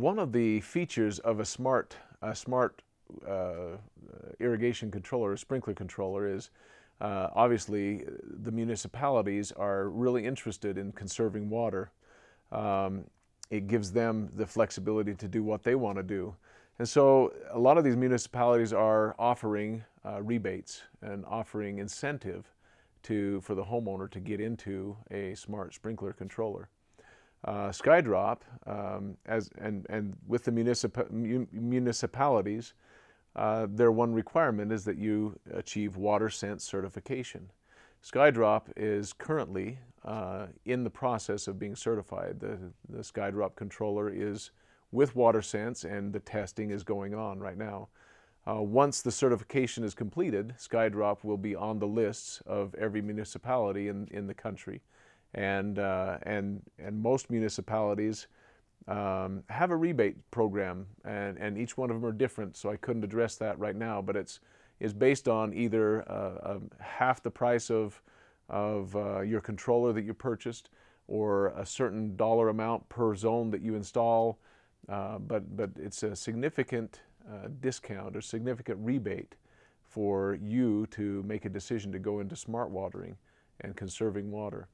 one of the features of a smart, a smart uh, irrigation controller, a sprinkler controller, is uh, obviously the municipalities are really interested in conserving water. Um, it gives them the flexibility to do what they want to do. And so a lot of these municipalities are offering uh, rebates and offering incentive to, for the homeowner to get into a smart sprinkler controller. Uh, Skydrop, um, as, and, and with the municip municipalities, uh, their one requirement is that you achieve WaterSense certification. Skydrop is currently uh, in the process of being certified. The, the Skydrop controller is with WaterSense and the testing is going on right now. Uh, once the certification is completed, Skydrop will be on the lists of every municipality in, in the country. And, uh, and, and most municipalities um, have a rebate program, and, and each one of them are different, so I couldn't address that right now, but it's, it's based on either uh, um, half the price of, of uh, your controller that you purchased or a certain dollar amount per zone that you install, uh, but, but it's a significant uh, discount or significant rebate for you to make a decision to go into smart watering and conserving water.